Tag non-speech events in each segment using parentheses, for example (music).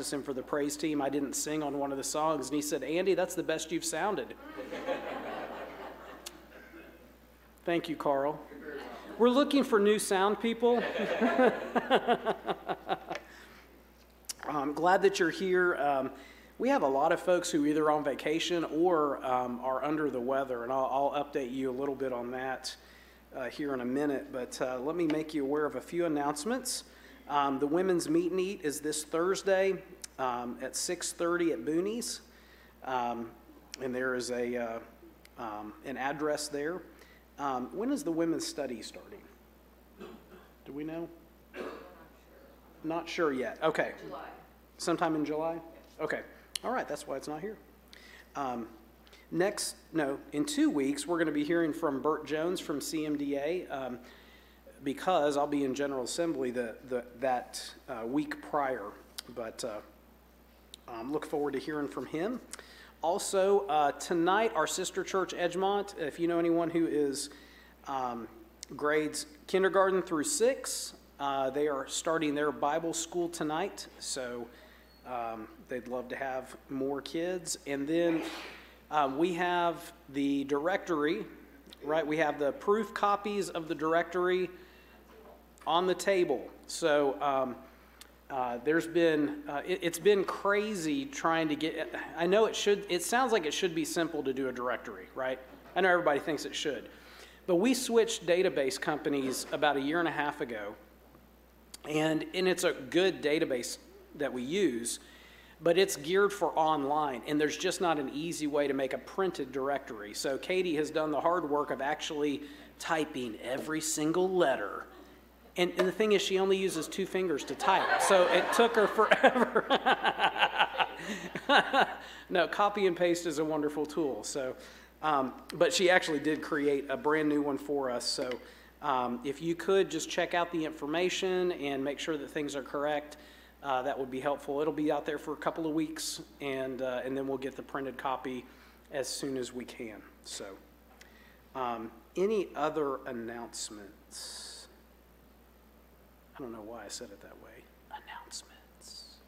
practicing for the praise team, I didn't sing on one of the songs, and he said, Andy, that's the best you've sounded. (laughs) Thank you, Carl. We're looking for new sound people. (laughs) I'm glad that you're here. Um, we have a lot of folks who either on vacation or um, are under the weather, and I'll, I'll, update you a little bit on that uh, here in a minute. But uh, let me make you aware of a few announcements. Um, the women's meet and eat is this Thursday um, at 6:30 at Boonies, um, and there is a uh, um, an address there. when is the women's study starting? Do we know? Not sure yet. Okay. July. Sometime in July? Okay. All right, that's why it's not here. Um, next, no, in two weeks, we're going to be hearing from Bert Jones from CMDA um, because I'll be in General Assembly the, the, that uh, week prior. But uh, um, look forward to hearing from him. Also, uh, tonight, our sister church, Edgemont, if you know anyone who is um, grades kindergarten through six, uh, they are starting their Bible school tonight. So um, they'd love to have more kids. And then um, we have the directory, right? We have the proof copies of the directory on the table. So um, uh, there's been, uh, it, has been crazy trying to get, I know it should, it sounds like it should be simple to do a directory, right? I know everybody thinks it should. But we switched database companies about a year and a half ago. And, and it's a good database that we use, but it's geared for online, and there's just not an easy way to make a printed directory. So Katie has done the hard work of actually typing every single letter. And, and the thing is, she only uses two fingers to type, so it took her (laughs) forever. (laughs) no, copy and paste is a wonderful tool. So, um, but she actually did create a brand new one for us. So, um, if you could just check out the information and make sure that things are correct, uh, that would be helpful. It'll be out there for a couple of weeks, and, uh, and then we'll get the printed copy as soon as we can. So, um, any other announcements? I don't know why I said it that way. Announcements.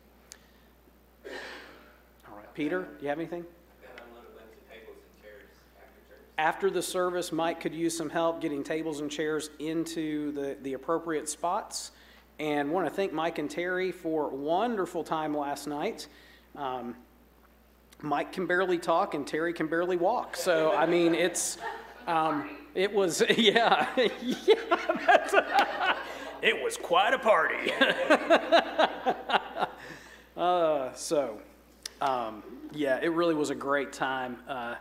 All right, Peter, do you have anything? After the service, Mike could use some help getting tables and chairs into the, the appropriate spots. And want to thank Mike and Terry for a wonderful time last night. Um, Mike can barely talk and Terry can barely walk. So, I mean, it's, um, it was, (laughs) yeah, (laughs) yeah, it was quite a party. (laughs) uh, so, um, yeah, it really was a great time. Uh,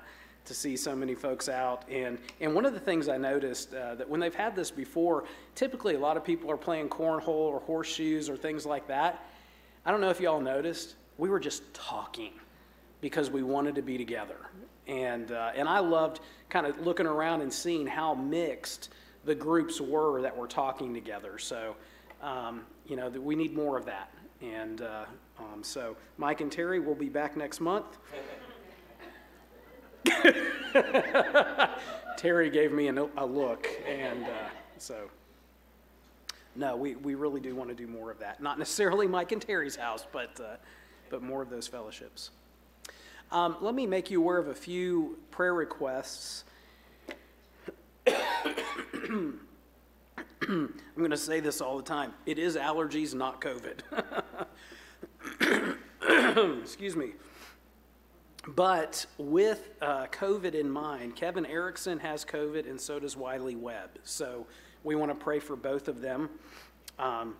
to see so many folks out. And, and one of the things I noticed uh, that when they've had this before, typically a lot of people are playing cornhole or horseshoes or things like that. I don't know if y'all noticed, we were just talking because we wanted to be together. And, uh, and I loved kind of looking around and seeing how mixed the groups were that were talking together. So, um, you know, we need more of that. And uh, um, so Mike and Terry will be back next month. (laughs) Terry gave me a, a look, and uh, so no, we, we really do want to do more of that. Not necessarily Mike and Terry's house, but uh, but more of those fellowships. Um, let me make you aware of a few prayer requests. I'm going to say this all the time. It is allergies, not COVID. (coughs) Excuse me. But with uh, COVID in mind, Kevin Erickson has COVID and so does Wiley Webb. So we want to pray for both of them. Um,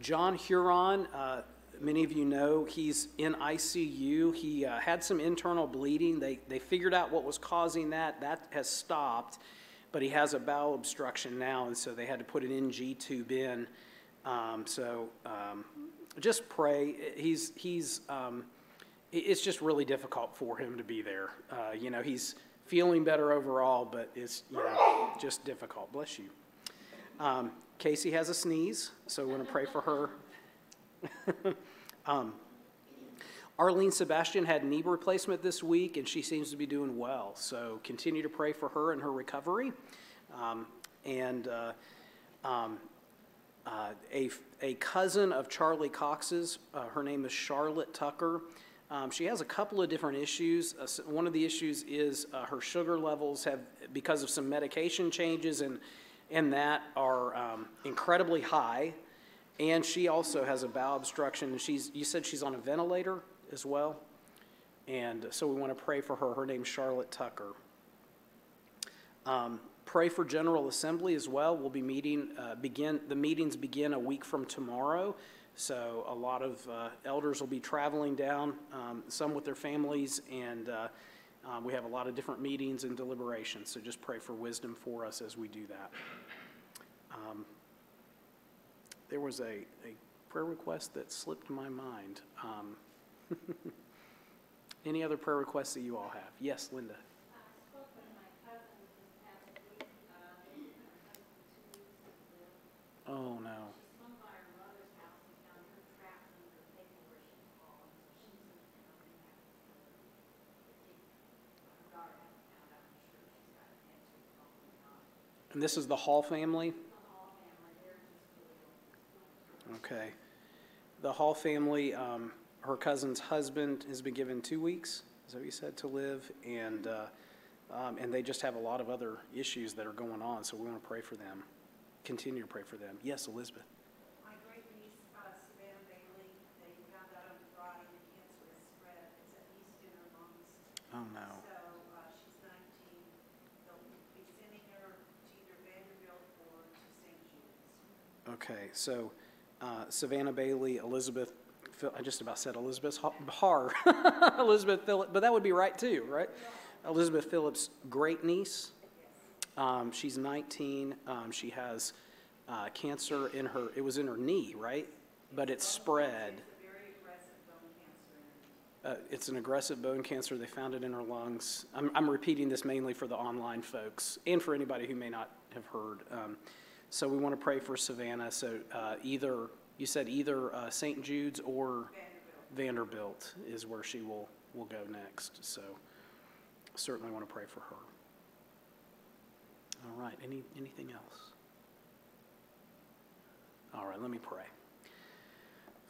John Huron, uh, many of you know, he's in ICU. He uh, had some internal bleeding. They, they figured out what was causing that. That has stopped, but he has a bowel obstruction now, and so they had to put an NG tube in. Um, so um, just pray. He's, he's, um, it's just really difficult for him to be there. Uh, you know, he's feeling better overall, but it's you know just difficult. Bless you. Um, Casey has a sneeze, so we're going to pray for her. (laughs) um, Arlene Sebastian had knee replacement this week, and she seems to be doing well. So continue to pray for her and her recovery. Um, and uh, um, uh, a, a cousin of Charlie Cox's. Uh, her name is Charlotte Tucker. Um, she has a couple of different issues. Uh, one of the issues is uh, her sugar levels have, because of some medication changes and, and that, are um, incredibly high. And she also has a bowel obstruction. And she's, you said she's on a ventilator as well? And so we want to pray for her. Her name's Charlotte Tucker. Um, Pray for General Assembly as well. We'll be meeting, uh, begin, the meetings begin a week from tomorrow. So a lot of uh, elders will be traveling down, um, some with their families, and uh, uh, we have a lot of different meetings and deliberations. So just pray for wisdom for us as we do that. Um, There was a, a prayer request that slipped my mind. Um, (laughs) Any other prayer requests that you all have? Yes, Linda. I spoke with my cousin this past week, they, her husband two weeks ago. Oh, no. She swung by her mother's house and found her trapped under the table where she's fallen, so she's in, you know, in that facility. Her daughter hasn't found out for sure she's got cancer, it's probably not. And this is the Hall family? The Hall family, they're just really ill. Okay. The Hall family, um, her cousin's husband has been given two weeks, is that what you said, to live? And, uh, um, and they just have a lot of other issues that are going on, so we want to pray for them. Continue to pray for them. Yes, Elizabeth? My great niece, uh, Savannah Bailey, they found out on Friday the cancer has spread. It's at least in her lungs. Oh, no. So, uh, she's nineteen. They'll be sending her to either Vanderbilt or to St. Jude's. Okay, so uh, Savannah Bailey, Elizabeth, Phil- I just about said Elizabeth Har- (laughs) Elizabeth Phillips, but that would be right too, right? Elizabeth Phillips' great niece. Um, she's 19. Um, she has uh, cancer in her, it was in her knee, right? But it's spread. Uh, it's an aggressive bone cancer. They found it in her lungs. I'm, I'm repeating this mainly for the online folks and for anybody who may not have heard. Um, so we want to pray for Savannah. So uh, either, you said either uh, St. Jude's or Vanderbilt is where she will, will go next. So certainly want to pray for her. All right, any, anything else? All right, let me pray.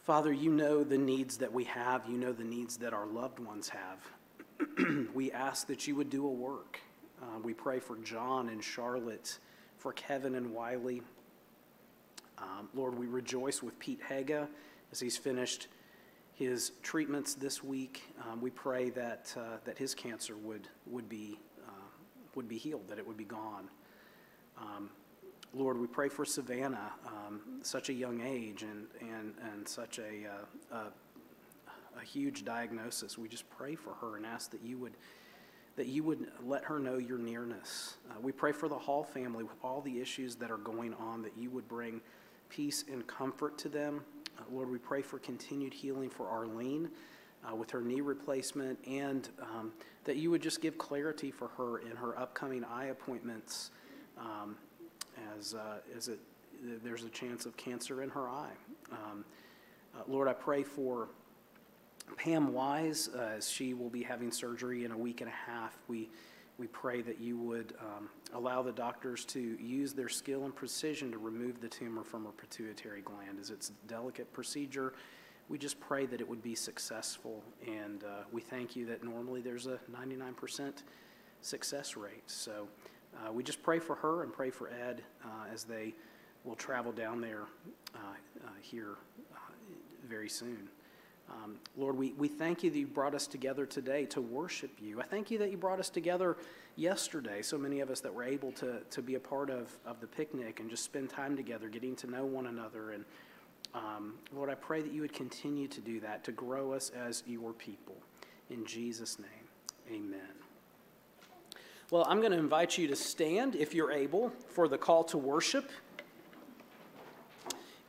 Father, you know the needs that we have. You know the needs that our loved ones have. (clears throat) we ask that you would do a work. Uh, we pray for John and Charlotte, for Kevin and Wiley. Um, Lord, we rejoice with Pete Haga as he's finished his treatments this week. Um, we pray that, uh, that his cancer would, would, be, uh, would be healed, that it would be gone. Um, Lord, we pray for Savannah, um, such a young age and, and, and such a, uh, a, a huge diagnosis. We just pray for her and ask that you would, that you would let her know your nearness. Uh, we pray for the Hall family with all the issues that are going on, that you would bring peace and comfort to them. Uh, Lord, we pray for continued healing for Arlene uh, with her knee replacement and um, that you would just give clarity for her in her upcoming eye appointments. Um, as, uh, as it, there's a chance of cancer in her eye. Um, uh, Lord, I pray for Pam Wise uh, she will be having surgery in a week and a half. We, we pray that you would um, allow the doctors to use their skill and precision to remove the tumor from her pituitary gland. As it's a delicate procedure, we just pray that it would be successful. And uh, we thank you that normally there's a 99% success rate. So uh, we just pray for her and pray for Ed uh, as they will travel down there uh, uh, here very soon. Um, Lord, we, we thank you that you brought us together today to worship you. I thank you that you brought us together yesterday, so many of us that were able to, to be a part of, of the picnic and just spend time together, getting to know one another. And um, Lord, I pray that you would continue to do that, to grow us as your people. In Jesus' name, amen. Well, I'm going to invite you to stand, if you're able, for the call to worship.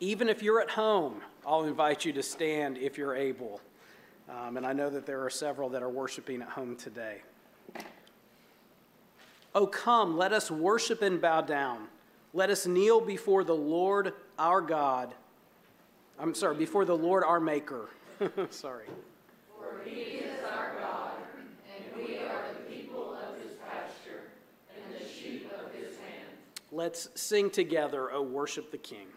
Even if you're at home, I'll invite you to stand if you're able. Um, and I know that there are several that are worshiping at home today. Oh, come, let us worship and bow down. Let us kneel before the Lord our God. I'm sorry, before the Lord our Maker. (laughs) sorry. For he is our God, and we are the people of his pasture, and the sheep of his hand. Let's sing together, O worship the King.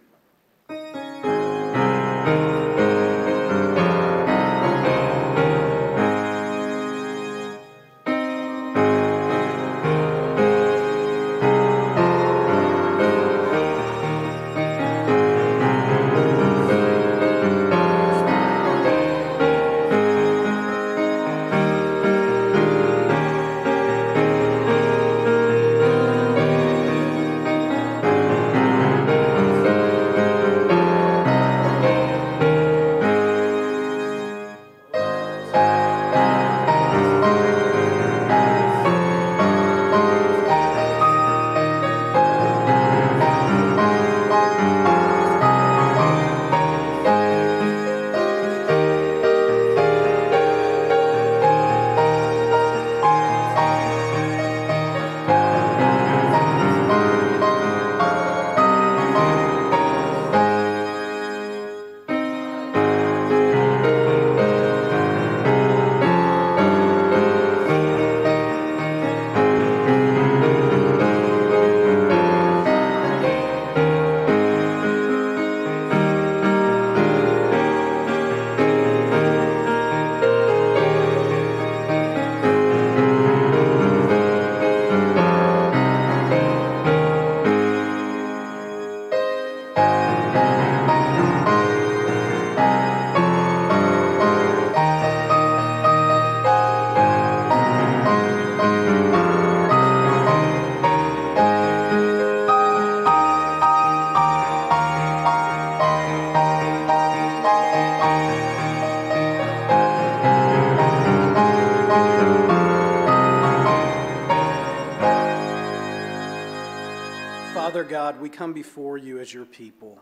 Come before you as your people.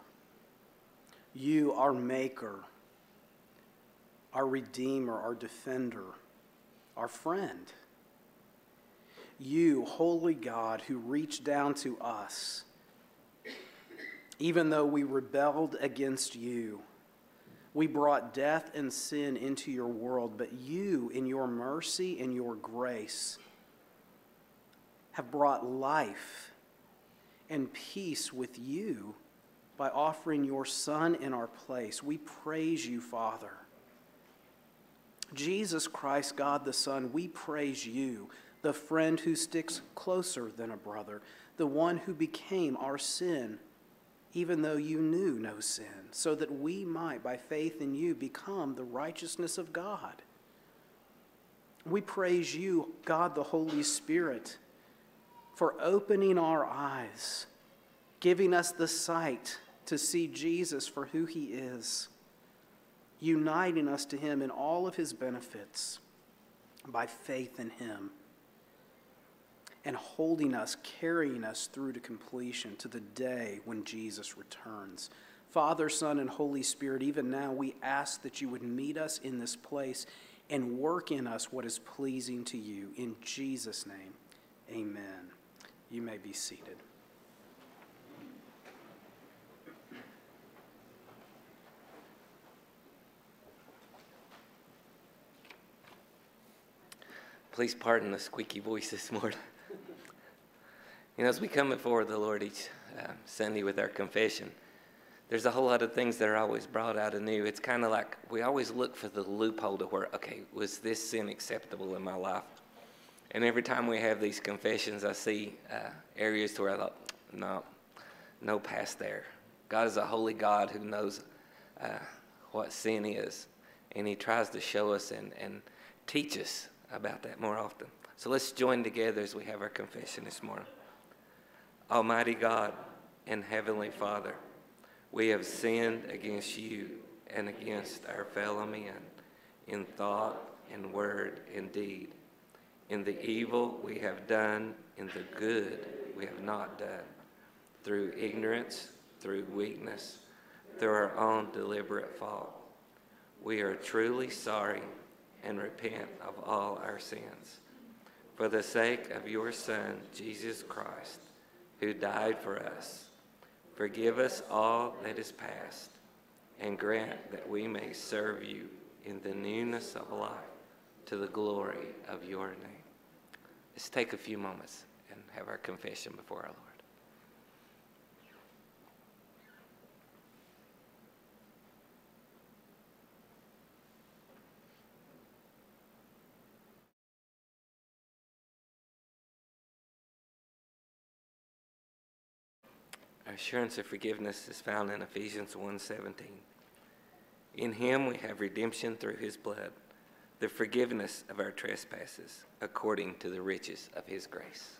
You, our Maker, our Redeemer, our Defender, our friend. You, holy God, who reached down to us, even though we rebelled against you. We brought death and sin into your world, but you, in your mercy and your grace, have brought life and peace with you by offering your Son in our place. We praise you, Father. Jesus Christ, God the Son, we praise you, the friend who sticks closer than a brother, the one who became our sin, even though you knew no sin, so that we might, by faith in you, become the righteousness of God. We praise you, God the Holy Spirit, for opening our eyes, giving us the sight to see Jesus for who he is uniting us to Him in all of His benefits by faith in Him, and holding us, carrying us through to completion to the day when Jesus returns. Father, Son, and Holy Spirit, even now we ask that you would meet us in this place and work in us what is pleasing to you. In Jesus' name, amen. You may be seated. Please pardon the squeaky voice this morning. you know, as we come before the Lord each uh, Sunday with our confession, there's a whole lot of things that are always brought out anew. It's kind of like we always look for the loophole to where, okay, was this sin acceptable in my life? And every time we have these confessions, I see uh, areas to where I thought, no, no past there. God is a holy God who knows uh, what sin is, and He tries to show us and, and teach us about that more often. So let's join together as we have our confession this morning. Almighty God and Heavenly Father, we have sinned against you and against our fellow men in thought, in word, in deed, in the evil we have done, in the good we have not done, through ignorance, through weakness, through our own deliberate fault. We are truly sorry and repent of all our sins. For the sake of your Son, Jesus Christ, who died for us, forgive us all that is past, and grant that we may serve you in the newness of life to the glory of your name. Let's take a few moments and have our confession before our Lord. Assurance of forgiveness is found in Ephesians 1:17. In him we have redemption through his blood, the forgiveness of our trespasses, according to the riches of his grace.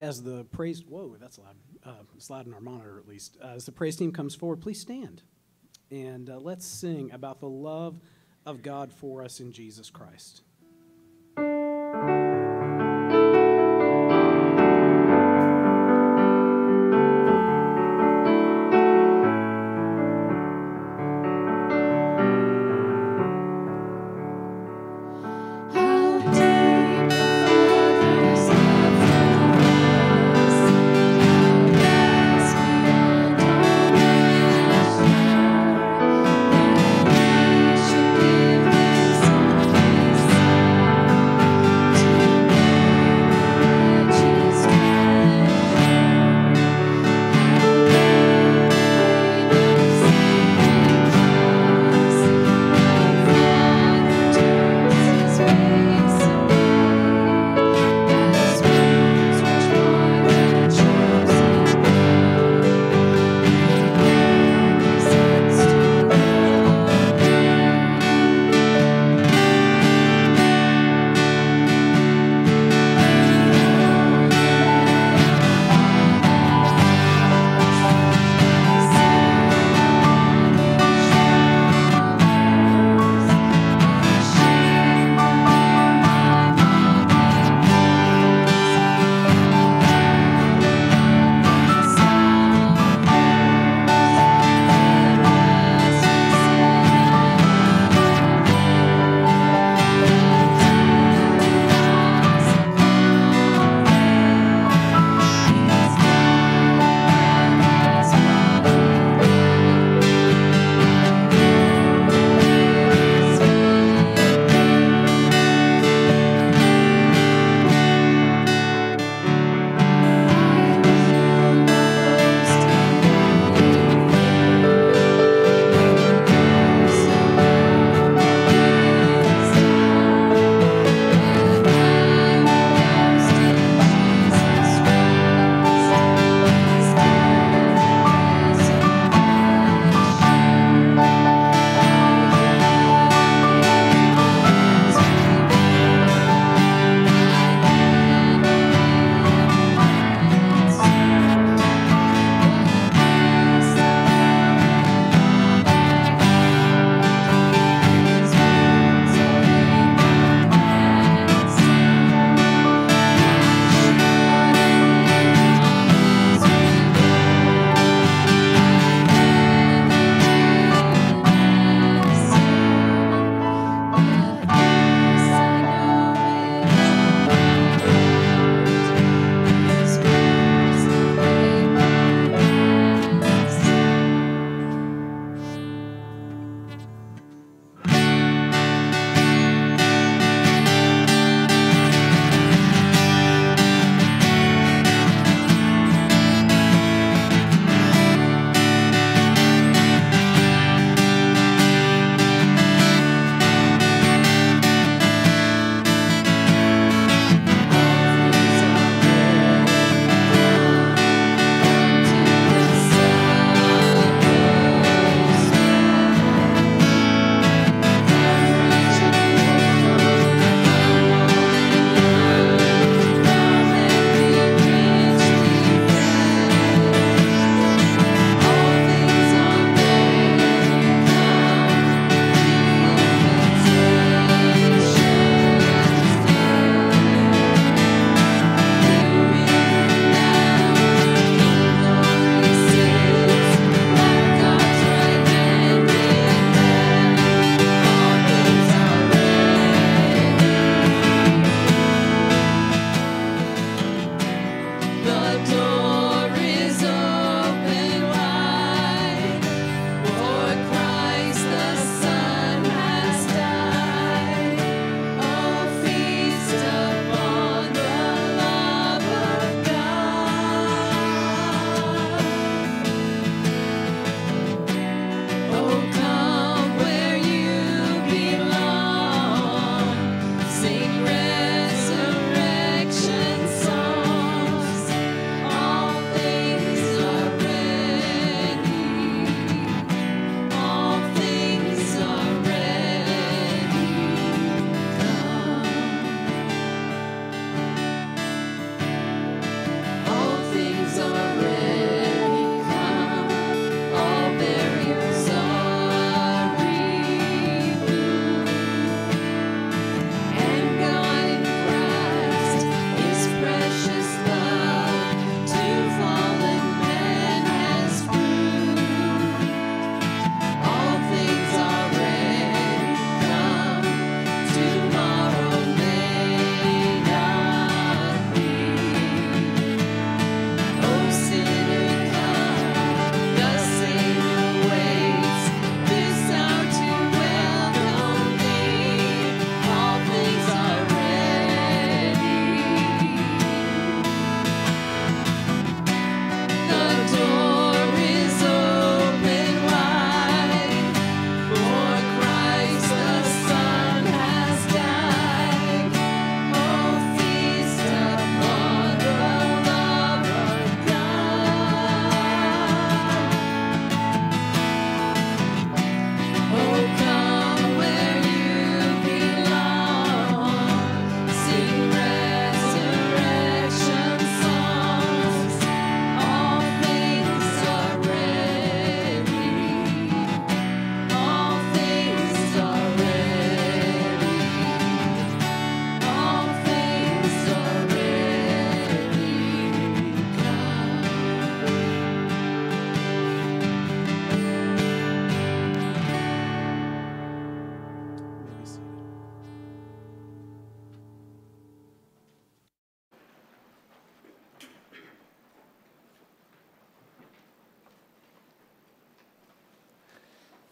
As the praise, whoa, that's loud. Uh, it's loud in our monitor, at least. Uh, as the praise team comes forward, please stand and uh, let's sing about the love of God for us in Jesus Christ.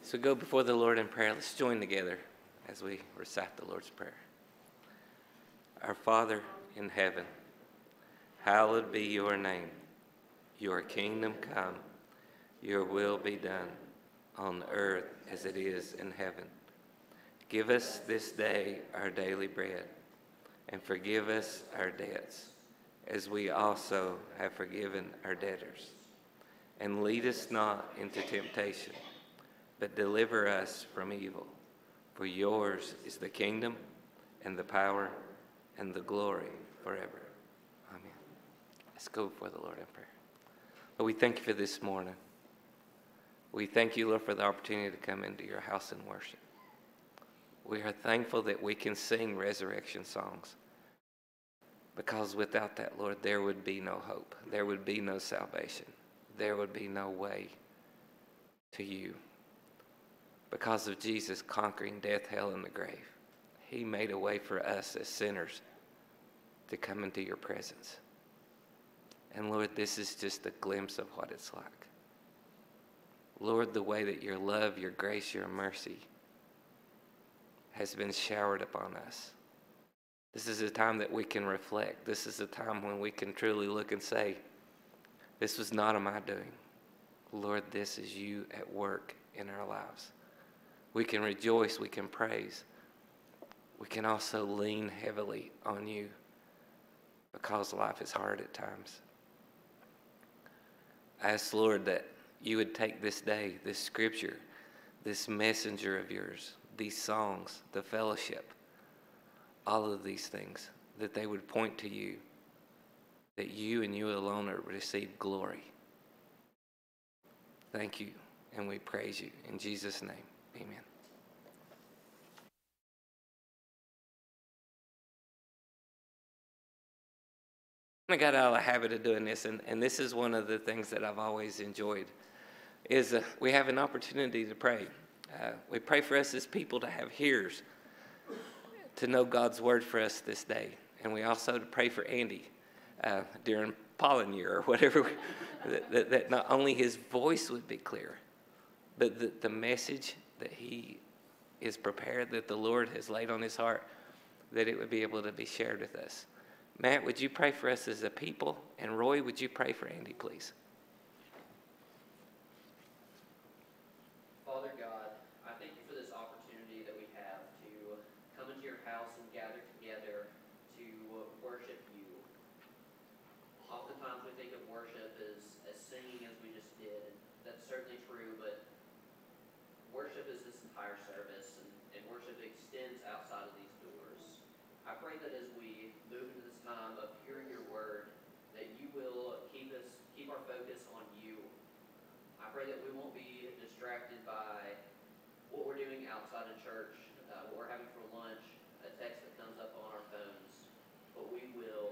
So go before the Lord in prayer. Let's join together as we recite the Lord's Prayer. Our Father in heaven, hallowed be your name. Your kingdom come, your will be done on earth as it is in heaven. Give us this day our daily bread, and forgive us our debts, as we also have forgiven our debtors. And lead us not into temptation, but deliver us from evil. For yours is the kingdom, and the power, and the glory forever. Amen. Let's go before the Lord in prayer. Lord, we thank you for this morning. We thank you, Lord, for the opportunity to come into your house and worship. We are thankful that we can sing resurrection songs. Because without that, Lord, there would be no hope. There would be no salvation. There would be no way to you. Because of Jesus conquering death, hell, and the grave, He made a way for us as sinners to come into your presence. And Lord, this is just a glimpse of what it's like. Lord, the way that your love, your grace, your mercy has been showered upon us. This is a time that we can reflect. This is a time when we can truly look and say, This was not of my doing. Lord, this is you at work in our lives. We can rejoice, we can praise. We can also lean heavily on you because life is hard at times. I ask, Lord, that you would take this day, this scripture, this messenger of yours, these songs, the fellowship, all of these things, that they would point to you, that you and you alone are received glory. Thank you, and we praise you. In Jesus' name, amen. I got out of the habit of doing this, and, and this is one of the things that I've always enjoyed, is uh, we have an opportunity to pray. Uh, we pray for us as people to have ears to know God's word for us this day. And we also to pray for Andy uh, during pollen year or (laughs) whatever, that, that, that, not only his voice would be clear, but the, the message that he is prepared, that the Lord has laid on his heart, that it would be able to be shared with us. Matt, would you pray for us as a people? And Roy, would you pray for Andy, please? Father God, I thank you for this opportunity that we have to come into your house and gather together to worship you. Oftentimes we think of worship as, as singing as we just did. That's certainly true, but worship is this entire service and, and worship extends outside of these doors. I pray that as we move into this time of hearing your word, that you will keep us keep our focus on you. I pray that we won't be distracted by what we're doing outside of church, uh, what we're having for lunch, a text that comes up on our phones, but we will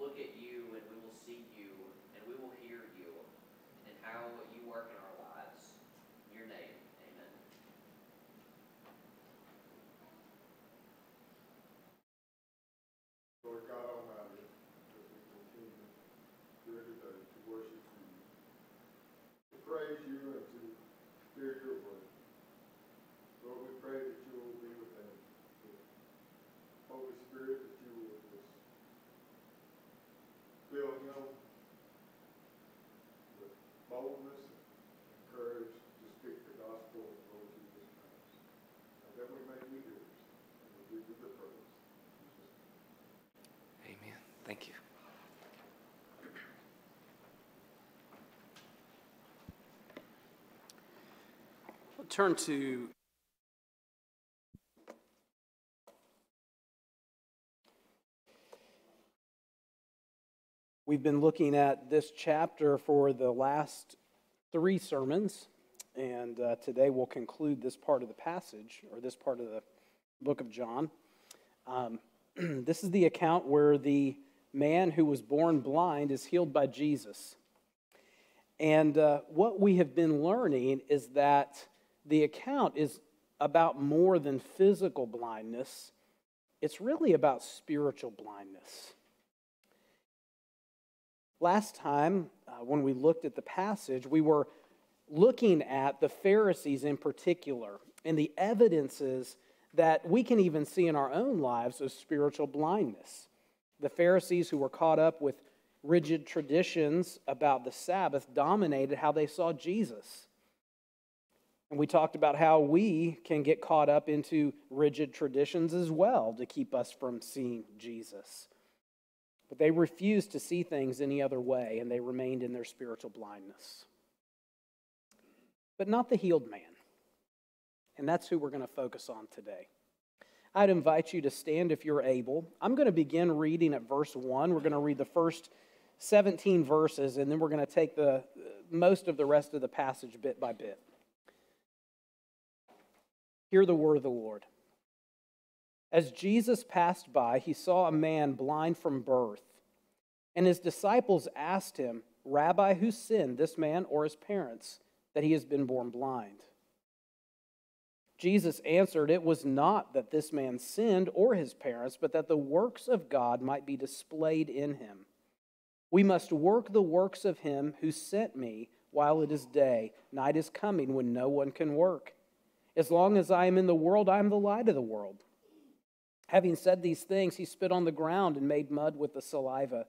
look at you and we will see you and we will hear you and how you work in our lives. In your name, amen. Lord God Almighty, as we continue during the day to worship you, to praise you and to hear your word. Lord, we pray that you will be with them. Holy Spirit, that you will just fill him with boldness and courage to speak the gospel of the Lord Jesus Christ. And that we may be yours, and we give you the praise. In Jesus' name. Amen. Thank you. Turn to We've been looking at this chapter for the last three sermons, and uh, today we'll conclude this part of the passage, or this part of the book of John. Um, (clears throat) this is the account where the man who was born blind is healed by Jesus. And uh, what we have been learning is that the account is about more than physical blindness, it's really about spiritual blindness. Last time, uh, when we looked at the passage, we were looking at the Pharisees in particular and the evidences that we can even see in our own lives of spiritual blindness. The Pharisees who were caught up with rigid traditions about the Sabbath dominated how they saw Jesus. And we talked about how we can get caught up into rigid traditions as well to keep us from seeing Jesus. But they refused to see things any other way, and they remained in their spiritual blindness. But not the healed man. And that's who we're going to focus on today. I'd invite you to stand if you're able. I'm going to begin reading at verse 1. We're going to read the first 17 verses, and then we're going to take the most of the rest of the passage bit by bit. Hear the word of the Lord. As Jesus passed by, he saw a man blind from birth. And his disciples asked him, Rabbi, who sinned, this man or his parents, that he has been born blind? Jesus answered, It was not that this man sinned or his parents, but that the works of God might be displayed in him. We must work the works of him who sent me while it is day. Night is coming when no one can work. As long as I am in the world, I am the light of the world. Having said these things, he spit on the ground and made mud with the saliva.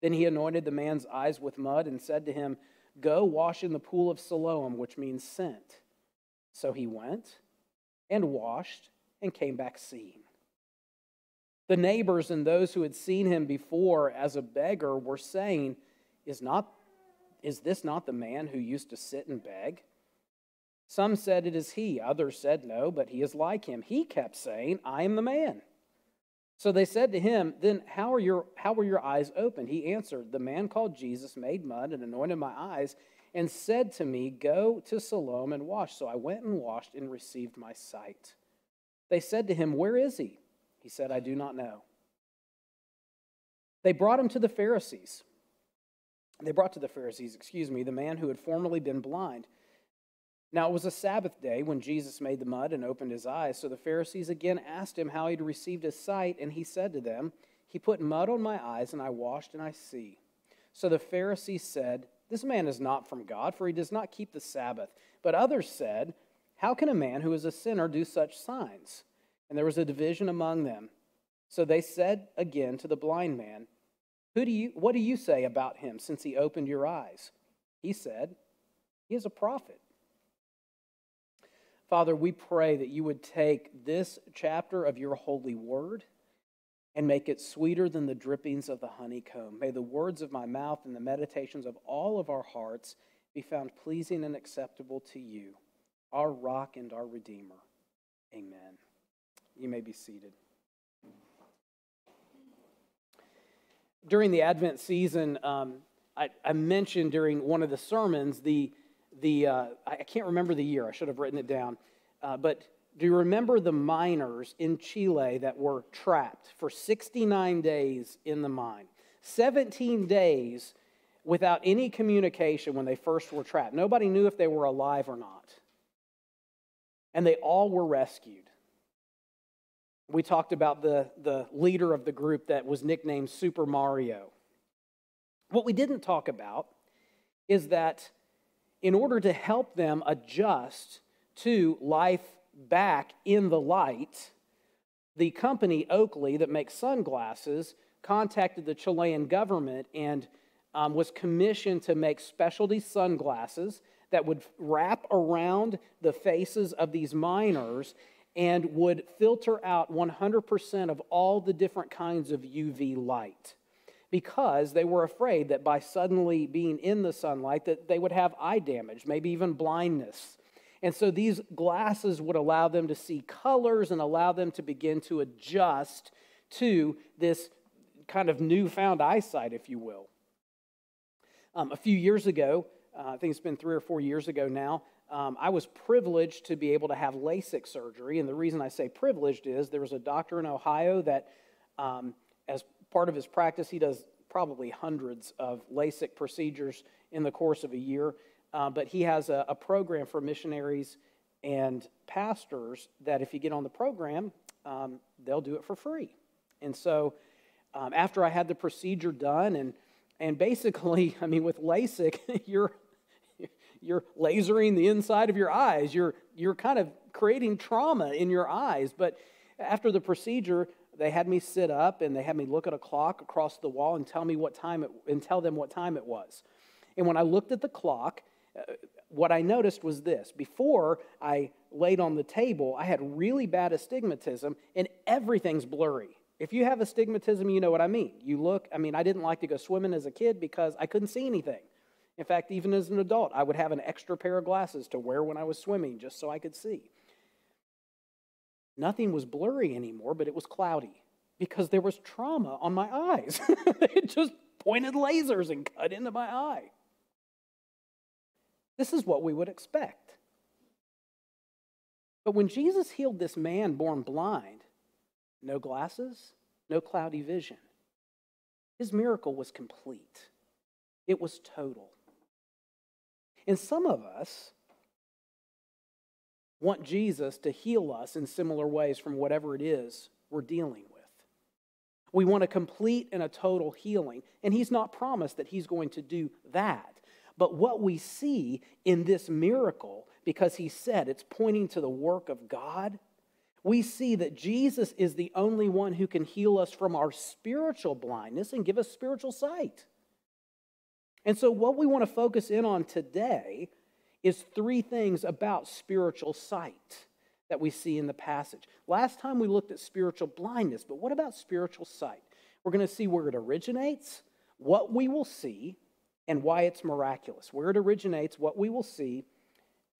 Then he anointed the man's eyes with mud and said to him, Go wash in the pool of Siloam, which means sent. So he went and washed and came back seeing. The neighbors and those who had seen him before as a beggar were saying, Is, not, is this not the man who used to sit and beg? Some said it is he, others said no, but he is like him. He kept saying, I am the man. So they said to him, Then how are your how were your eyes opened? He answered, The man called Jesus made mud and anointed my eyes, and said to me, Go to Siloam and wash. So I went and washed and received my sight. They said to him, Where is he? He said, I do not know. They brought him to the Pharisees. They brought to the Pharisees, excuse me, the man who had formerly been blind. Now it was a Sabbath day when Jesus made the mud and opened his eyes. So the Pharisees again asked him how he'd received his sight, and he said to them, He put mud on my eyes, and I washed, and I see. So the Pharisees said, This man is not from God, for he does not keep the Sabbath. But others said, How can a man who is a sinner do such signs? And there was a division among them. So they said again to the blind man, Who do you, What do you say about him since he opened your eyes? He said, He is a prophet. Father, we pray that you would take this chapter of your holy word and make it sweeter than the drippings of the honeycomb. May the words of my mouth and the meditations of all of our hearts be found pleasing and acceptable to you, our rock and our redeemer. Amen. You may be seated. During the Advent season, um, I, I mentioned during one of the sermons the the uh, I can't remember the year. I should have written it down. Uh, but do you remember the miners in Chile that were trapped for 69 days in the mine? 17 days without any communication when they first were trapped. Nobody knew if they were alive or not. And they all were rescued. We talked about the, the leader of the group that was nicknamed Super Mario. What we didn't talk about is that in order to help them adjust to life back in the light, the company Oakley that makes sunglasses contacted the Chilean government and um, was commissioned to make specialty sunglasses that would wrap around the faces of these miners and would filter out 100% of all the different kinds of UV light because they were afraid that by suddenly being in the sunlight that they would have eye damage, maybe even blindness. And so these glasses would allow them to see colors and allow them to begin to adjust to this kind of newfound eyesight, if you will. Um, a few years ago, uh, I think it's been three or four years ago now, um, I was privileged to be able to have LASIK surgery. And the reason I say privileged is there was a doctor in Ohio that um, part of his practice, he does probably hundreds of LASIK procedures in the course of a year. Uh, but he has a, a, program for missionaries and pastors that if you get on the program, um, they'll do it for free. And so um, after I had the procedure done, and, and basically, (laughs) I mean, with LASIK, (laughs) you're, you're lasering the inside of your eyes. You're, you're kind of creating trauma in your eyes. But after the procedure, they had me sit up and they had me look at a clock across the wall and tell me what time it, and tell them what time it was. And when I looked at the clock, uh, what I noticed was this. Before I laid on the table, I had really bad astigmatism and everything's blurry. If you have astigmatism, you know what I mean. You look, I mean, I didn't like to go swimming as a kid because I couldn't see anything. In fact, even as an adult, I would have an extra pair of glasses to wear when I was swimming just so I could see. Nothing was blurry anymore, but it was cloudy because there was trauma on my eyes. (laughs) it just pointed lasers and cut into my eye. This is what we would expect. But when Jesus healed this man born blind, no glasses, no cloudy vision, his miracle was complete. It was total. And some of us want Jesus to heal us in similar ways from whatever it is we're dealing with. We want a complete and a total healing, and he's not promised that he's going to do that. But what we see in this miracle, because he said it's pointing to the work of God, we see that Jesus is the only one who can heal us from our spiritual blindness and give us spiritual sight. And so, what we want to focus in on today is three things about spiritual sight that we see in the passage. Last time we looked at spiritual blindness, but what about spiritual sight? We're going to see where it originates, what we will see, and why it's miraculous. Where it originates, what we will see,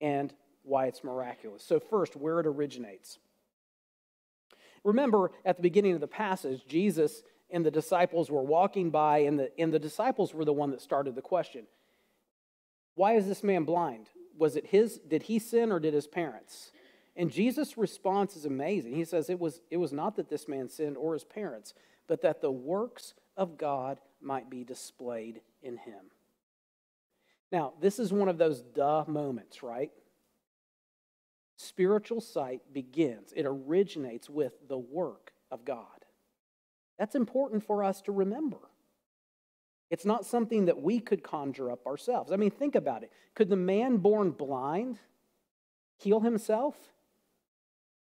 and why it's miraculous. So, first, where it originates. Remember at the beginning of the passage, Jesus and the disciples were walking by, and the, and the disciples were the one that started the question Why is this man blind? Was it his, did he sin or did his parents? And Jesus' response is amazing. He says, it was, it was not that this man sinned or his parents, but that the works of God might be displayed in him. Now, this is one of those duh moments, right? Spiritual sight begins, it originates with the work of God. That's important for us to remember. It's not something that we could conjure up ourselves. I mean, think about it. Could the man born blind heal himself?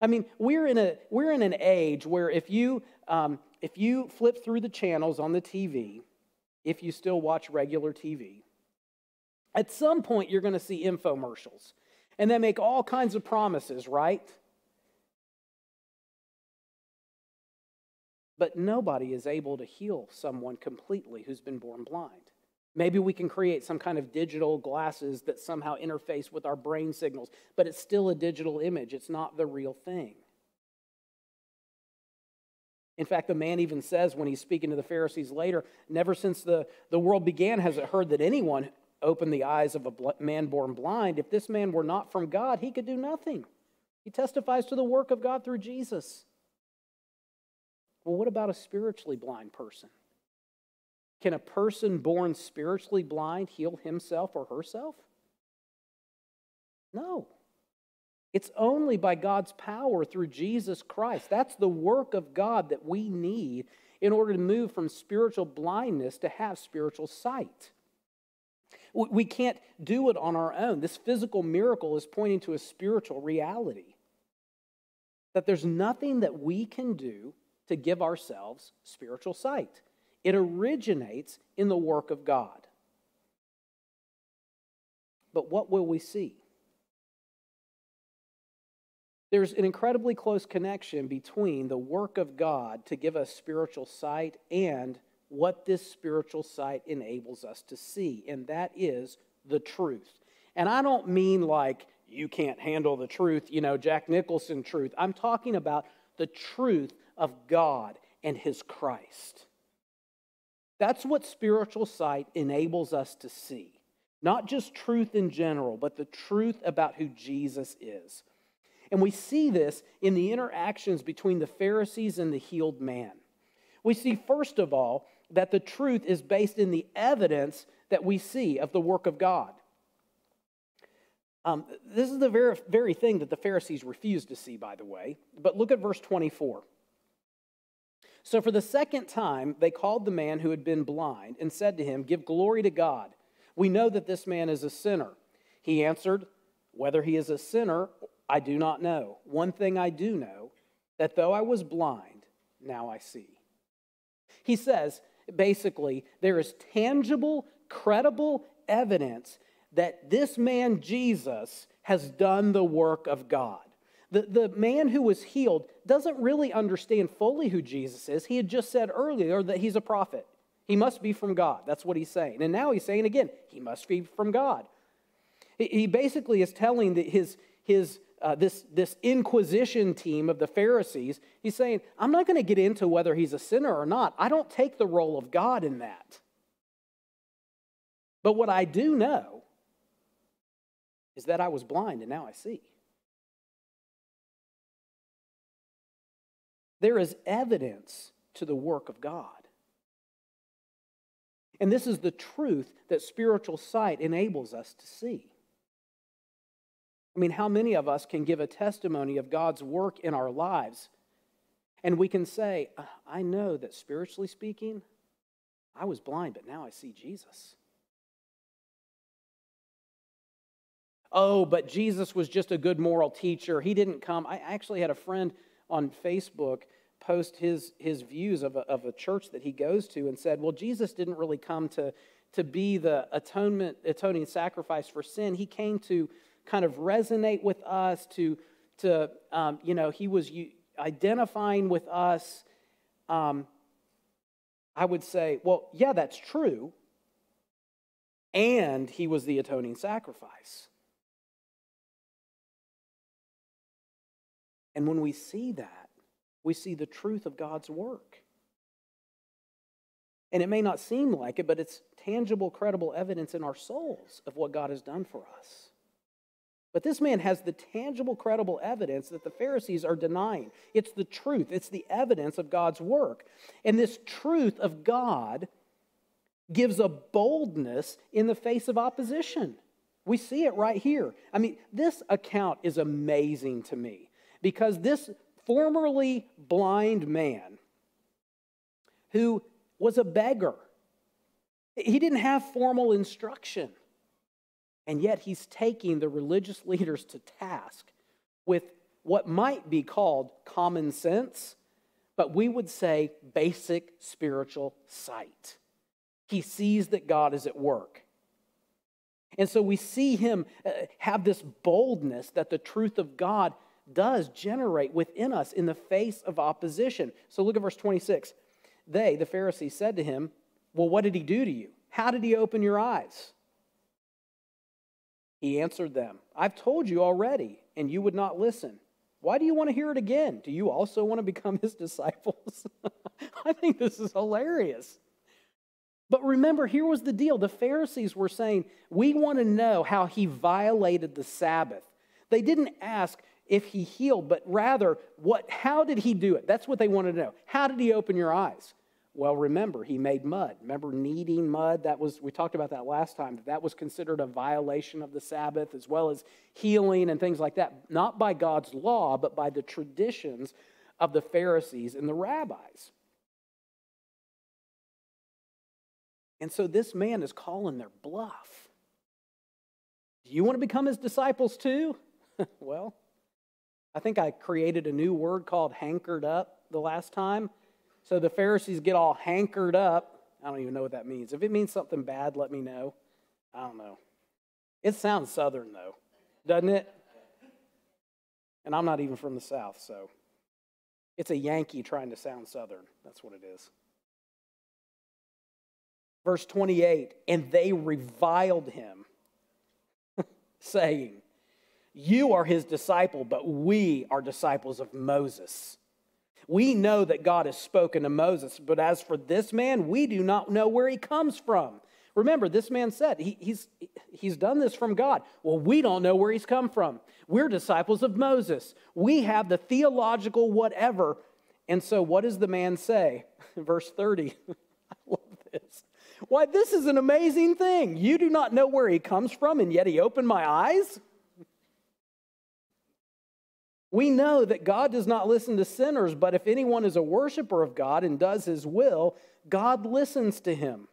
I mean, we're in, a, we're in an age where if you, um, if you flip through the channels on the TV, if you still watch regular TV, at some point you're going to see infomercials. And they make all kinds of promises, right? But nobody is able to heal someone completely who's been born blind. Maybe we can create some kind of digital glasses that somehow interface with our brain signals, but it's still a digital image. It's not the real thing. In fact, the man even says when he's speaking to the Pharisees later, never since the, the world began has it heard that anyone opened the eyes of a man born blind. If this man were not from God, he could do nothing. He testifies to the work of God through Jesus. Well, what about a spiritually blind person? Can a person born spiritually blind heal himself or herself? No. It's only by God's power through Jesus Christ. That's the work of God that we need in order to move from spiritual blindness to have spiritual sight. We can't do it on our own. This physical miracle is pointing to a spiritual reality. That there's nothing that we can do to give ourselves spiritual sight. It originates in the work of God. But what will we see? There's an incredibly close connection between the work of God to give us spiritual sight and what this spiritual sight enables us to see, and that is the truth. And I don't mean like you can't handle the truth, you know, Jack Nicholson truth. I'm talking about the truth of God and His Christ. That's what spiritual sight enables us to see. Not just truth in general, but the truth about who Jesus is. And we see this in the interactions between the Pharisees and the healed man. We see, first of all, that the truth is based in the evidence that we see of the work of God. Um, this is the very, very thing that the Pharisees refused to see, by the way. But look at verse 24. So for the second time, they called the man who had been blind and said to him, Give glory to God. We know that this man is a sinner. He answered, Whether he is a sinner, I do not know. One thing I do know, that though I was blind, now I see. He says, basically, there is tangible, credible evidence that this man, Jesus, has done the work of God. The, the man who was healed doesn't really understand fully who Jesus is. He had just said earlier that he's a prophet. He must be from God. That's what he's saying. And now he's saying again, he must be from God. He basically is telling that his, his, uh, this, this inquisition team of the Pharisees, he's saying, I'm not going to get into whether he's a sinner or not. I don't take the role of God in that. But what I do know is that I was blind and now I see. There is evidence to the work of God. And this is the truth that spiritual sight enables us to see. I mean, how many of us can give a testimony of God's work in our lives? And we can say, uh, I know that spiritually speaking, I was blind, but now I see Jesus. Oh, but Jesus was just a good moral teacher. He didn't come. I actually had a friend on Facebook post his, his views of a, of a church that he goes to and said, Well, Jesus didn't really come to, to be the atonement, atoning sacrifice for sin. He came to kind of resonate with us, to, to um, you know, he was identifying with us. Um, I would say, well, yeah, that's true. And he was the atoning sacrifice. And when we see that, we see the truth of God's work. And it may not seem like it, but it's tangible, credible evidence in our souls of what God has done for us. But this man has the tangible, credible evidence that the Pharisees are denying. It's the truth, it's the evidence of God's work. And this truth of God gives a boldness in the face of opposition. We see it right here. I mean, this account is amazing to me because this formerly blind man who was a beggar, he didn't have formal instruction. And yet he's taking the religious leaders to task with what might be called common sense, but we would say basic spiritual sight. He sees that God is at work. And so we see him uh, have this boldness that the truth of God does generate within us in the face of opposition. So look at verse 26. They, the Pharisees, said to him, Well, what did he do to you? How did he open your eyes? He answered them, I've told you already, and you would not listen. Why do you want to hear it again? Do you also want to become (laughs) his disciples? (laughs) I think this is hilarious. But remember, here was the deal. The Pharisees were saying, We want to know how he violated the Sabbath. They didn't ask if he healed, but rather, what, how did he do it? That's what they wanted to know. How did he open your eyes? Well, remember, he made mud. Remember kneading mud? That was we talked about that last time. That was considered a violation of the Sabbath as well as healing and things like that, not by God's law, but by the traditions of the Pharisees and the rabbis. And so this man is calling their bluff. Do you want to become his disciples too? (laughs) well, I think I created a new word called hankered up the last time. So the Pharisees get all hankered up. I don't even know what that means. If it means something bad, let me know. I don't know. It sounds southern, though, doesn't it? And I'm not even from the South, so it's a Yankee trying to sound southern. That's what it is. Verse 28 And they reviled him, (laughs) saying, You are his disciple, but we are disciples of Moses. We know that God has spoken to Moses, but as for this man, we do not know where he comes from. Remember, this man said he, he's, he's done this from God. Well, we don't know where he's come from. We're disciples of Moses. We have the theological whatever. And so, what does the man say? (laughs) Verse 30. (laughs) I love this. Why, this is an amazing thing. You do not know where he comes from, and yet he opened my eyes? We know that God does not listen to sinners, but if anyone is a worshiper of God and does his will, God listens to him.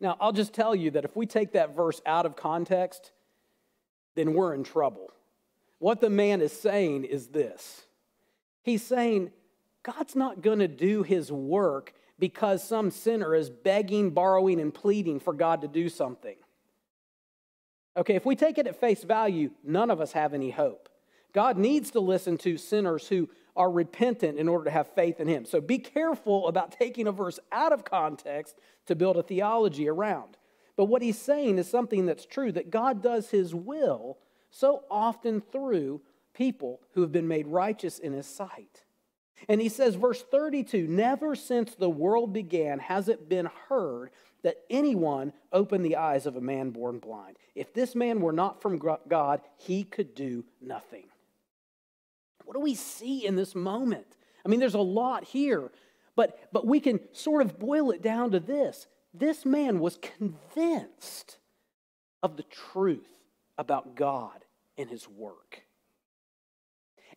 Now, I'll just tell you that if we take that verse out of context, then we're in trouble. What the man is saying is this He's saying, God's not going to do his work because some sinner is begging, borrowing, and pleading for God to do something. Okay, if we take it at face value, none of us have any hope. God needs to listen to sinners who are repentant in order to have faith in him. So be careful about taking a verse out of context to build a theology around. But what he's saying is something that's true that God does his will so often through people who have been made righteous in his sight. And he says, verse 32 Never since the world began has it been heard that anyone opened the eyes of a man born blind. If this man were not from God, he could do nothing. What do we see in this moment? I mean, there's a lot here, but, but we can sort of boil it down to this. This man was convinced of the truth about God and his work.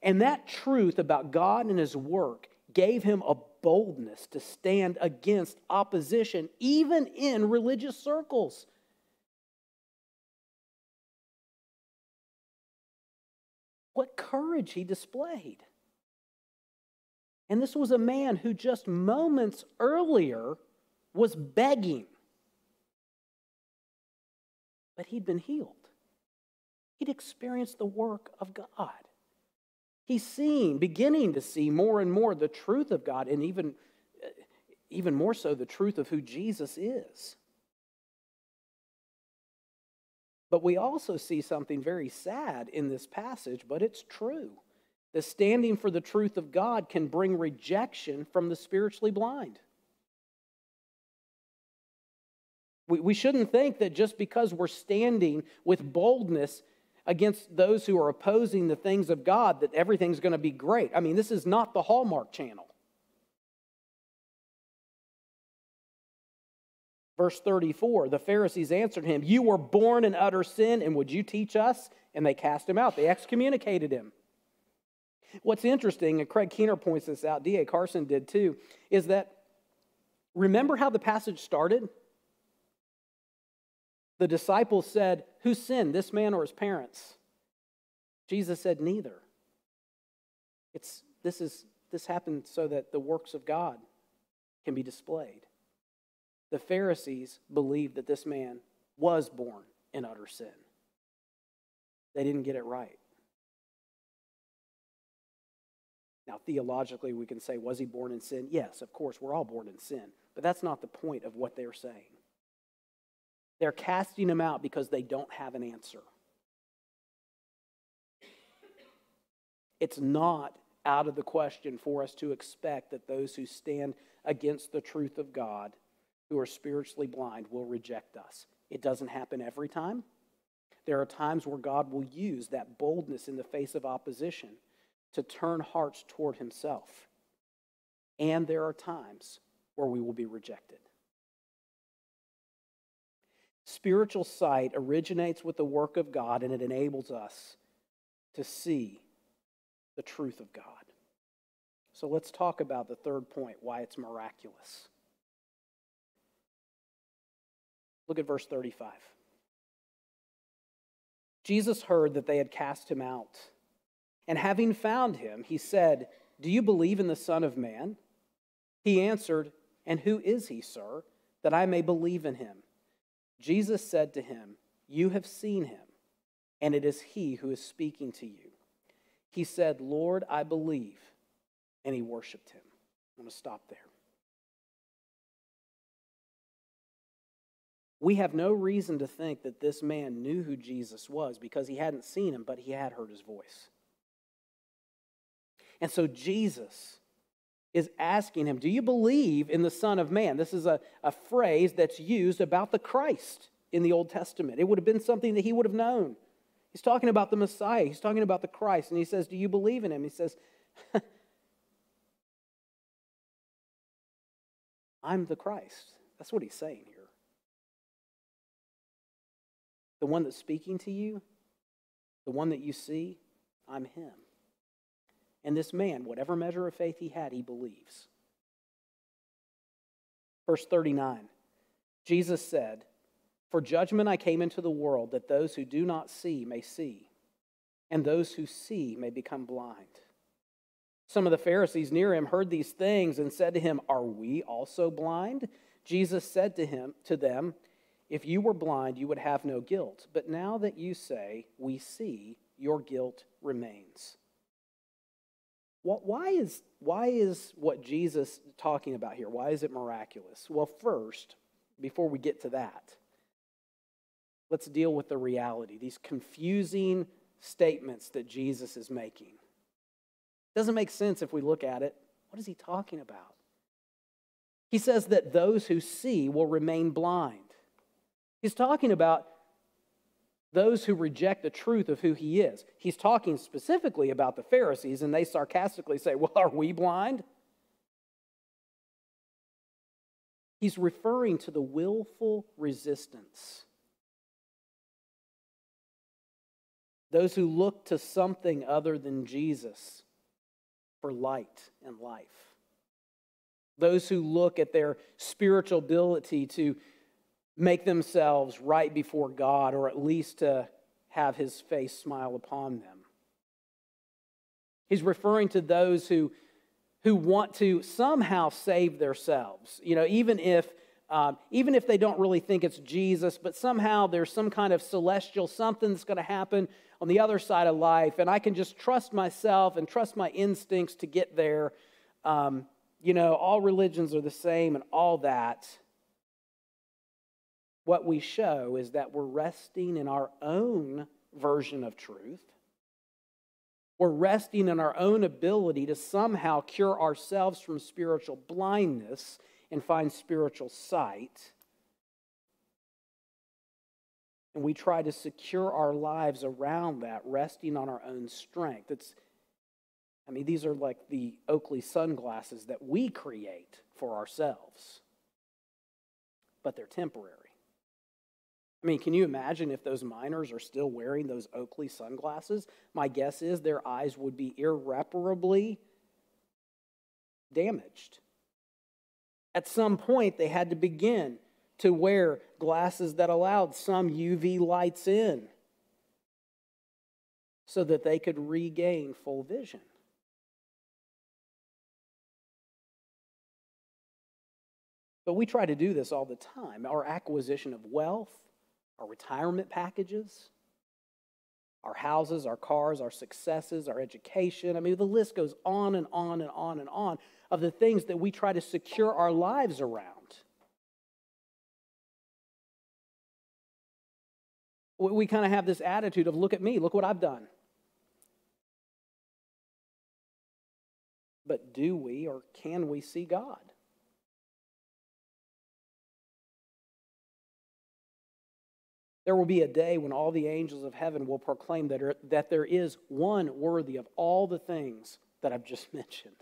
And that truth about God and his work gave him a boldness to stand against opposition, even in religious circles. What courage he displayed. And this was a man who just moments earlier was begging, but he'd been healed. He'd experienced the work of God. He's seeing, beginning to see more and more the truth of God, and even, uh, even more so the truth of who Jesus is. But we also see something very sad in this passage, but it's true. The standing for the truth of God can bring rejection from the spiritually blind. We, we shouldn't think that just because we're standing with boldness against those who are opposing the things of God that everything's going to be great. I mean, this is not the Hallmark channel. Verse 34 The Pharisees answered him, You were born in utter sin, and would you teach us? And they cast him out. They excommunicated him. What's interesting, and Craig Keener points this out, D.A. Carson did too, is that remember how the passage started? The disciples said, Who sinned, this man or his parents? Jesus said, Neither. It's, this, is, this happened so that the works of God can be displayed. The Pharisees believed that this man was born in utter sin. They didn't get it right. Now, theologically, we can say, was he born in sin? Yes, of course, we're all born in sin. But that's not the point of what they're saying. They're casting him out because they don't have an answer. It's not out of the question for us to expect that those who stand against the truth of God, who are spiritually blind, will reject us. It doesn't happen every time. There are times where God will use that boldness in the face of opposition to turn hearts toward Himself. And there are times where we will be rejected. Spiritual sight originates with the work of God and it enables us to see the truth of God. So let's talk about the third point why it's miraculous. Look at verse 35. Jesus heard that they had cast him out. And having found him, he said, Do you believe in the Son of Man? He answered, And who is he, sir, that I may believe in him? Jesus said to him, You have seen him, and it is he who is speaking to you. He said, Lord, I believe. And he worshiped him. I'm going to stop there. We have no reason to think that this man knew who Jesus was because he hadn't seen him, but he had heard his voice. And so Jesus is asking him, Do you believe in the Son of Man? This is a, a phrase that's used about the Christ in the Old Testament. It would have been something that he would have known. He's talking about the Messiah, he's talking about the Christ, and he says, Do you believe in him? He says, (laughs) I'm the Christ. That's what he's saying here. The one that's speaking to you, the one that you see, I'm him. And this man, whatever measure of faith he had, he believes. Verse 39 Jesus said, For judgment I came into the world, that those who do not see may see, and those who see may become blind. Some of the Pharisees near him heard these things and said to him, Are we also blind? Jesus said to him to them, If you were blind, you would have no guilt. But now that you say, We see, your guilt remains. Why, is, why is what Jesus talking about here? Why is it miraculous? Well, first, before we get to that, let's deal with the reality, these confusing statements that Jesus is making. Doesn't make sense if we look at it. What is he talking about? He says that those who see will remain blind. He's talking about those who reject the truth of who he is. He's talking specifically about the Pharisees, and they sarcastically say, Well, are we blind? He's referring to the willful resistance. Those who look to something other than Jesus for light and life. Those who look at their spiritual ability to make themselves right before God, or at least to have his face smile upon them. He's referring to those who, who want to somehow save themselves. You know, even if, um, even if they don't really think it's Jesus, but somehow there's some kind of celestial something that's going to happen on the other side of life, and I can just trust myself and trust my instincts to get there. Um, you know, all religions are the same and all that what we show is that we're resting in our own version of truth. We're resting in our own ability to somehow cure ourselves from spiritual blindness and find spiritual sight. And we try to secure our lives around that, resting on our own strength. It's, I mean, these are like the Oakley sunglasses that we create for ourselves, but they're temporary. I mean, can you imagine if those miners are still wearing those Oakley sunglasses? My guess is their eyes would be irreparably damaged. At some point, they had to begin to wear glasses that allowed some UV lights in so that they could regain full vision. But we try to do this all the time. Our acquisition of wealth, our retirement packages, our houses, our cars, our successes, our education. I mean, the list goes on and on and on and on of the things that we try to secure our lives around. We kind of have this attitude of, look at me, look what I've done. But do we or can we see God? There will be a day when all the angels of heaven will proclaim that, er, that there is one worthy of all the things that I've just (laughs) mentioned.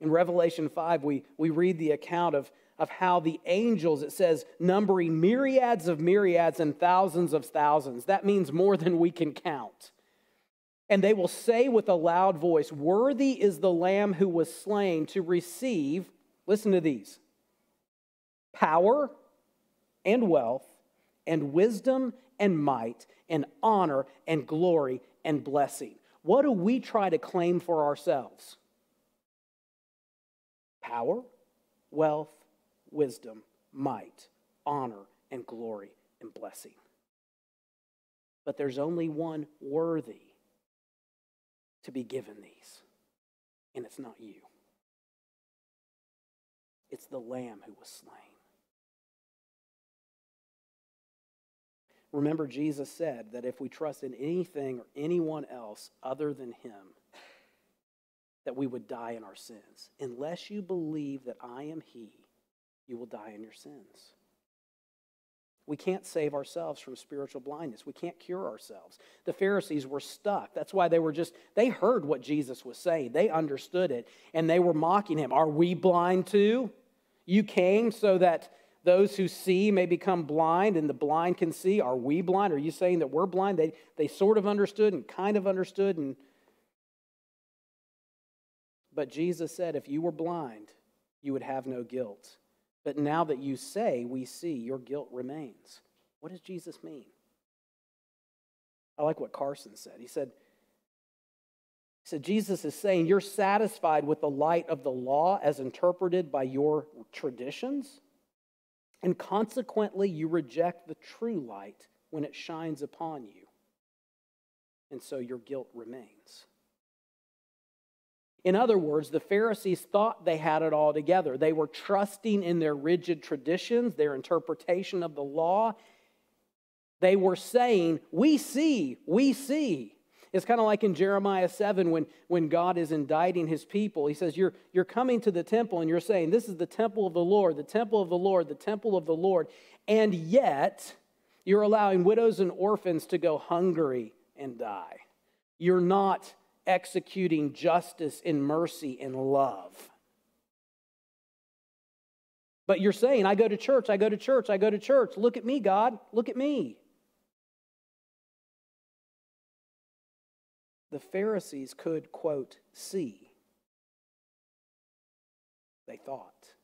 In Revelation 5, we, we read the account of, of how the angels, it says, numbering myriads of myriads and thousands of thousands. That means more than we can count. And they will say with a loud voice, Worthy is the Lamb who was slain to receive, listen to these, power and wealth and wisdom and might and honor and glory and blessing. What do we try to claim for ourselves? Power, wealth, wisdom, might, honor, and glory and blessing. But there's only one worthy to be given these, and it's not you. It's the Lamb who was slain. Remember, Jesus said that if we trust in anything or anyone else other than Him, that we would die in our sins. Unless you believe that I am He, you will die in your sins. We can't save ourselves from spiritual blindness. We can't cure ourselves. The Pharisees were stuck. That's why they were just, they heard what Jesus was saying. They understood it, and they were mocking him. Are we blind too? You came so that those who see may become blind and the blind can see. Are we blind? Are you saying that we're blind? They, they sort of understood and kind of understood. And, but Jesus said, if you were blind, you would have no guilt. But now that you say, we see, your guilt remains. What does Jesus mean? I like what Carson said. He said, he said, Jesus is saying, You're satisfied with the light of the law as interpreted by your traditions, and consequently, you reject the true light when it shines upon you. And so your guilt remains. In other words, the Pharisees thought they had it all together. They were trusting in their rigid traditions, their interpretation of the law. They were saying, We see, we see. It's kind of like in Jeremiah 7 when, when God is indicting his people. He says, you're, you're coming to the temple and you're saying, This is the temple of the Lord, the temple of the Lord, the temple of the Lord. And yet, you're allowing widows and orphans to go hungry and die. You're not executing justice and mercy and love. But you're saying, I go to church, I go to church, I go to church. Look at me, God. Look at me. The Pharisees could, quote, see. They thought.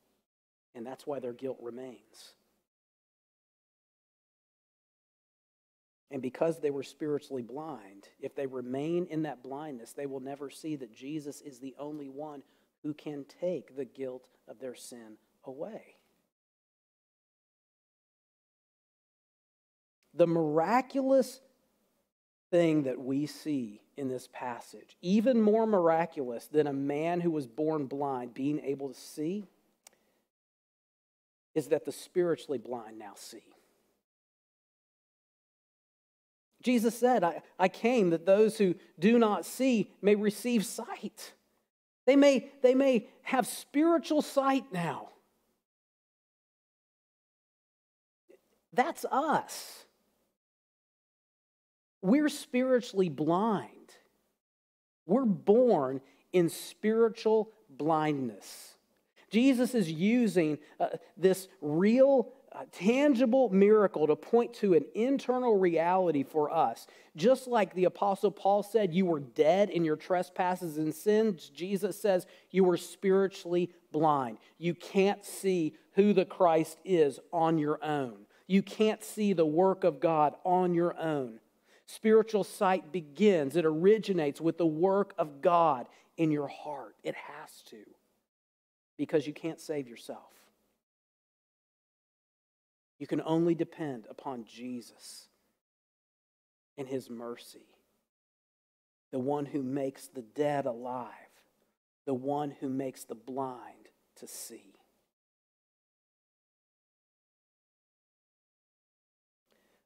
And that's why their guilt remains. And because they were spiritually blind, if they remain in that blindness, they will never see that Jesus is the only one who can take the guilt of their sin away. The miraculous thing that we see in this passage, even more miraculous than a man who was born blind being able to see, is that the spiritually blind now see. Jesus said, I, I came that those who do not see may receive sight. They may, they may have spiritual sight now. That's us. We're spiritually blind. We're born in spiritual blindness. Jesus is using uh, this real a tangible miracle to point to an internal reality for us. Just like the Apostle Paul said, you were dead in your trespasses and sins, Jesus says you were spiritually blind. You can't see who the Christ is on your own, you can't see the work of God on your own. Spiritual sight begins, it originates with the work of God in your heart. It has to, because you can't save yourself. You can only depend upon Jesus and his mercy, the one who makes the dead alive, the one who makes the blind to see.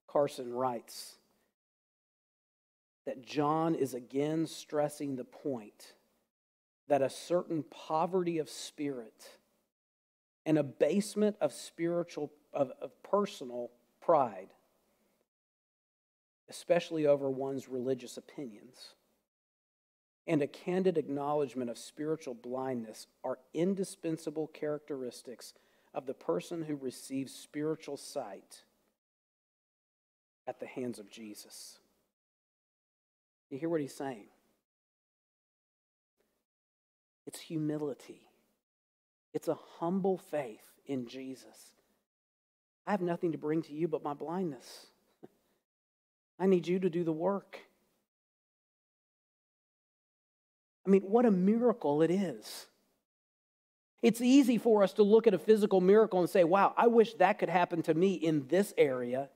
Carson writes that John is again stressing the point that a certain poverty of spirit, an abasement of spiritual of, of personal pride, especially over one's religious opinions, and a candid acknowledgement of spiritual blindness are indispensable characteristics of the person who receives spiritual sight at the hands of Jesus. You hear what he's saying? It's humility. It's a humble faith in Jesus. I have nothing to bring to you but my blindness. (laughs) I need you to do the work. I mean, what a miracle it is. It's easy for us to look at a physical miracle and say, wow, I wish that could happen to me in this area.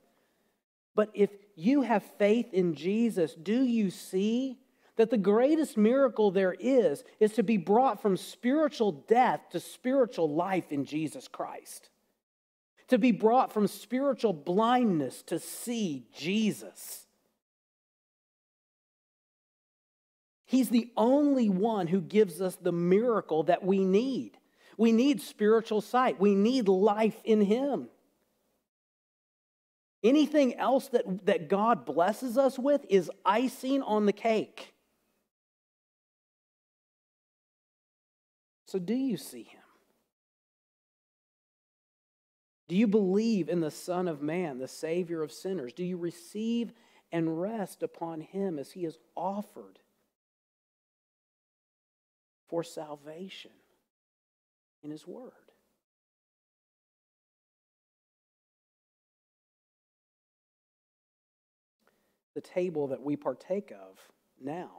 But if you have faith in Jesus, do you see that the greatest miracle there is is to be brought from spiritual death to spiritual life in Jesus Christ? to be brought from spiritual blindness to see Jesus. He's the only one who gives us the miracle that we need. We need spiritual sight, we need life in Him. Anything else that, that God blesses us with is icing on the cake. So, do you see Him? Do you believe in the Son of Man, the Savior of sinners? Do you receive and rest upon Him as He is offered for salvation? in His Word. The table that we partake of now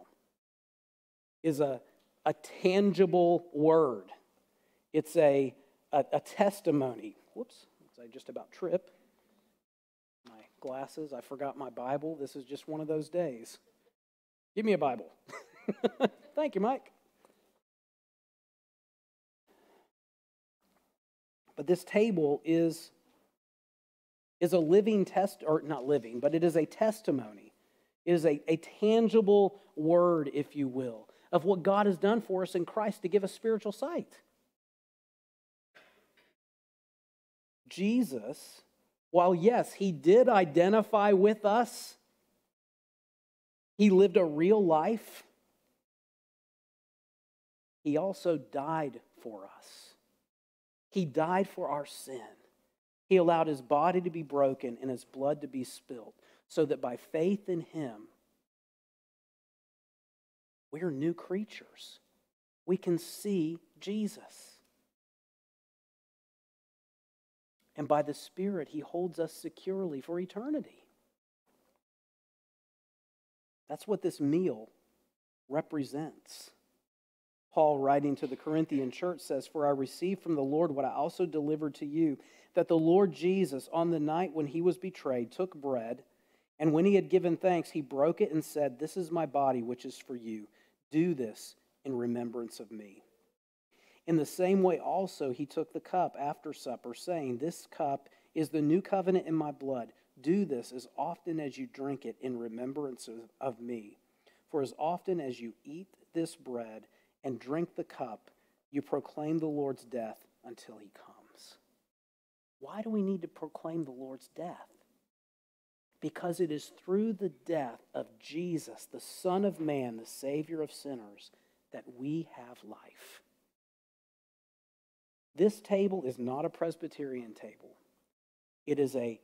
is a, a tangible word. It's a, a, a testimony. Whoops, I just about trip. My glasses, I forgot my Bible. This is just one of those days. Give me a Bible. (laughs) Thank you, Mike. But this table is, is a living test, or not living, but it is a testimony. It is a, a tangible word, if you will, of what God has done for us in Christ to give us spiritual sight. Jesus, while yes, he did identify with us, he lived a real life, he also died for us. He died for our sin. He allowed his body to be broken and his blood to be spilled so that by faith in him, we are new creatures. We can see Jesus. And by the Spirit, he holds us securely for eternity. That's what this meal represents. Paul, writing to the Corinthian church, says, For I received from the Lord what I also delivered to you, that the Lord Jesus, on the night when he was betrayed, took bread, and when he had given thanks, he broke it and said, This is my body, which is for you. Do this in remembrance of me. In the same way, also, he took the cup after supper, saying, This cup is the new covenant in my blood. Do this as often as you drink it in remembrance of, me. For as often as you eat this bread and drink the cup, you proclaim the Lord's death until he comes. Why do we need to proclaim the Lord's death? Because it is through the death of Jesus, the Son of Man, the Savior of sinners, that we have life. This table is not a Presbyterian table, it is a,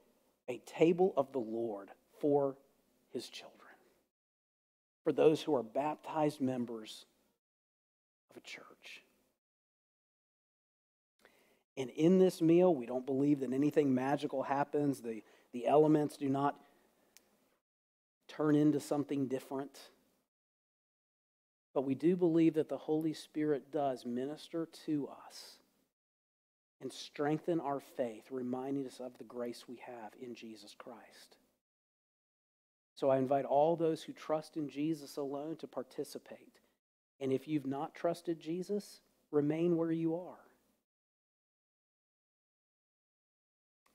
a table of the Lord for his children, for those who are baptized members of a church. And in this meal, we don't believe that anything magical happens. The, the elements do not turn into something different. But we do believe that the Holy Spirit does minister to us and strengthen our faith, reminding us of the grace we have in Jesus Christ. So I invite all those who trust in Jesus alone to participate. And if you've not trusted Jesus, remain where you are.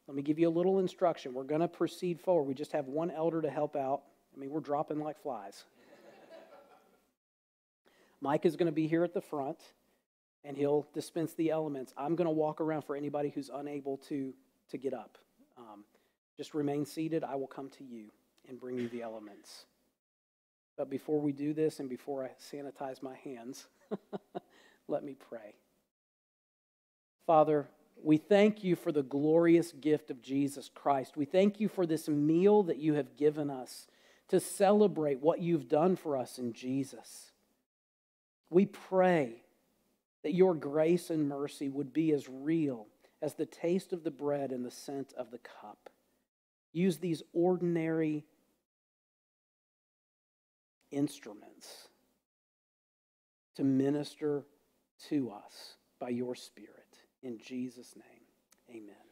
Let me give you a little instruction. We're going to proceed forward. We just have one elder to help out. I mean, we're dropping like flies. Mike is going to be here at the front, and he'll dispense the elements. I'm going to walk around for anybody who's unable to, to get up. Um, just remain seated. I will come to you and bring you the elements. But before we do this and before I sanitize my hands, (laughs) let me pray. Father, we thank you for the glorious gift of Jesus Christ. We thank you for this meal that you have given us to celebrate what you've done for us in Jesus. We pray that your grace and mercy would be as real as the taste of the bread and the scent of the cup. Use these ordinary instruments to minister to us by your Spirit. In Jesus' name, amen.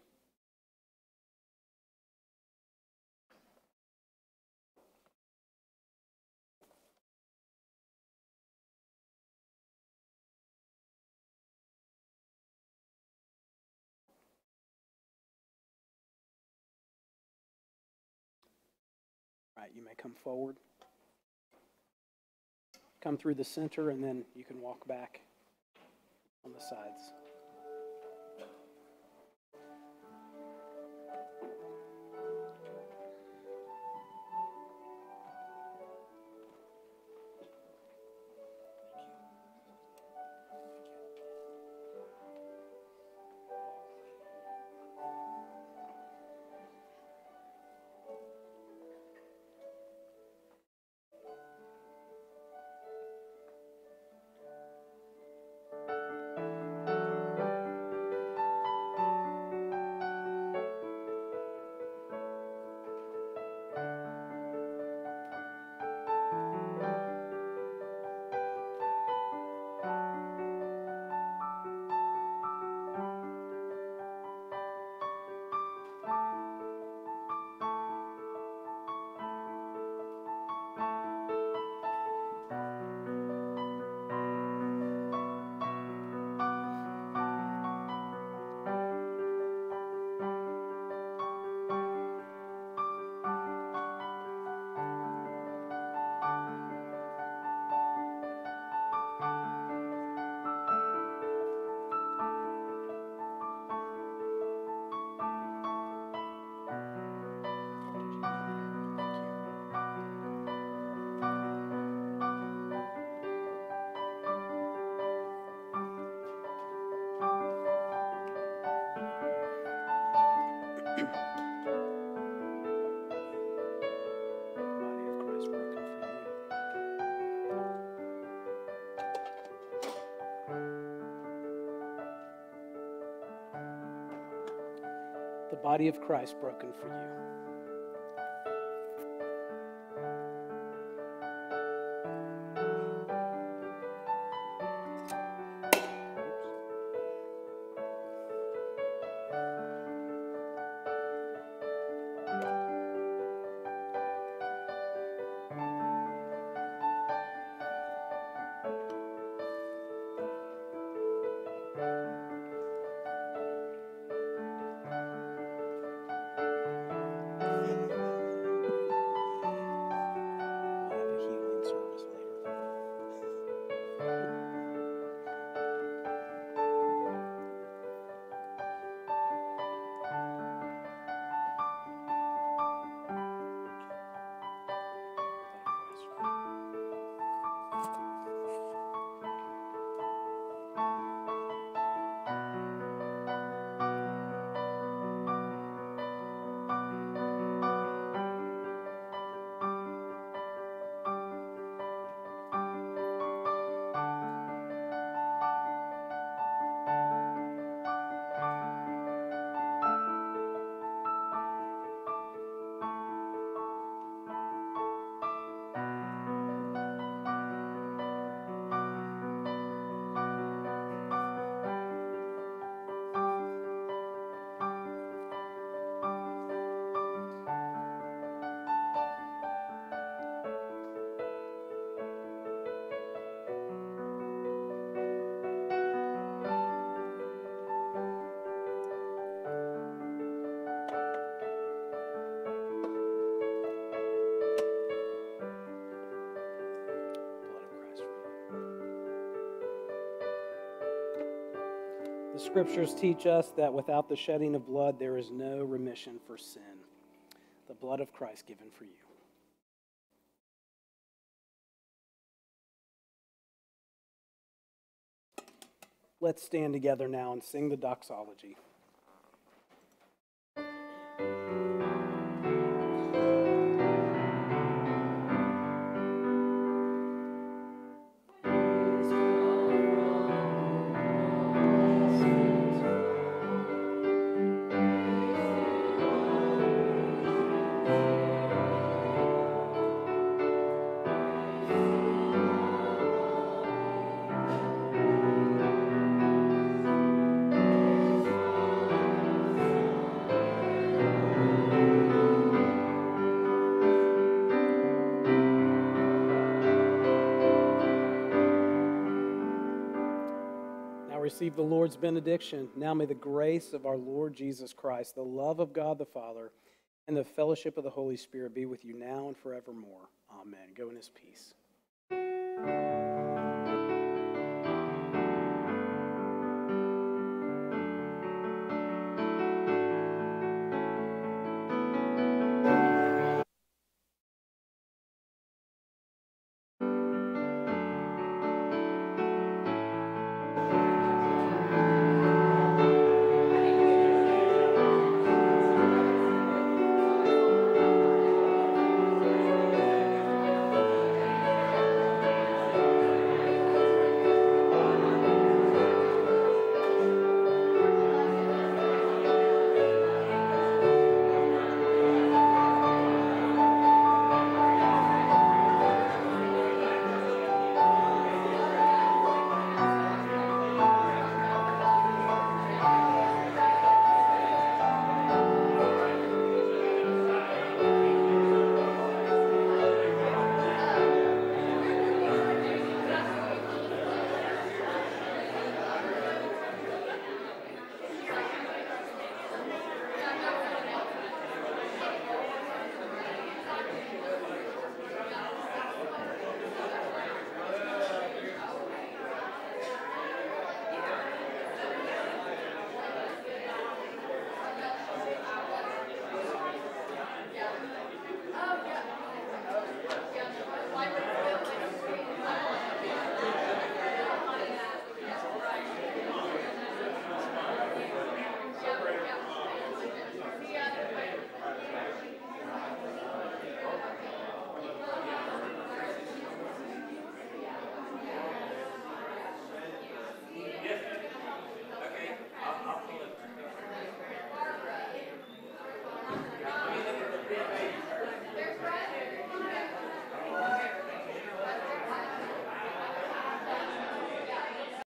You may come forward. Come through the center, and then you can walk back on the sides. Body of Christ broken for you. Scriptures teach us that without the shedding of blood, there is no remission for sin. The blood of Christ given for you. Let's stand together now and sing the doxology. Receive the Lord's benediction. Now may the grace of our Lord Jesus Christ, the love of God the Father, and the fellowship of the Holy Spirit be with you now and forevermore. Amen. Go in his peace.